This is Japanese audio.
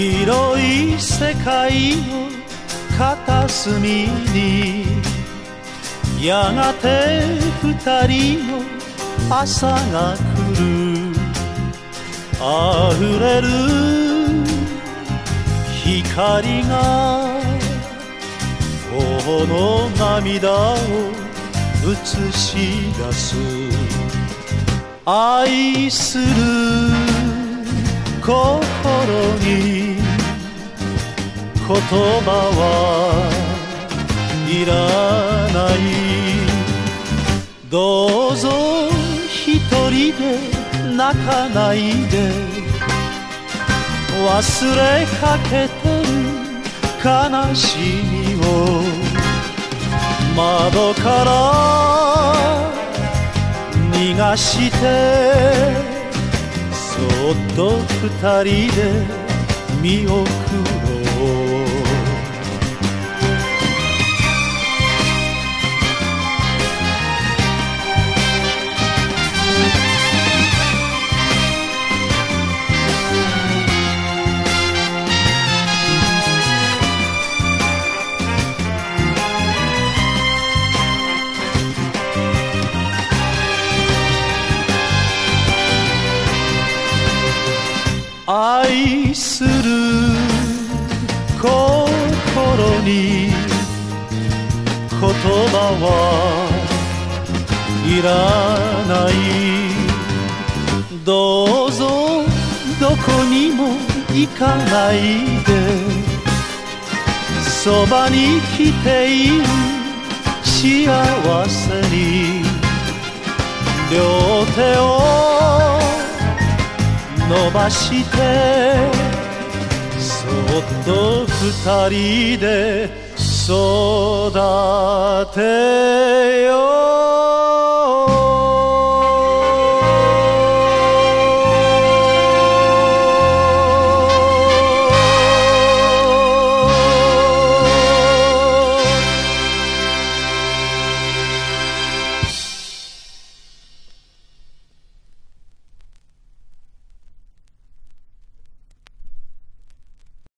広い世界の片隅にやがて二人の朝が来る溢れる光が頬の涙を映し出す愛する心に言葉はいらないどうぞ一人で泣かないで忘れかけてる悲しみを窓から逃がしてそっと二人で見送る愛する心に言葉はいらない。どうぞどこにも行かないで。そばに来ている幸せに。両手を伸ばしてそっと二人で育てよう。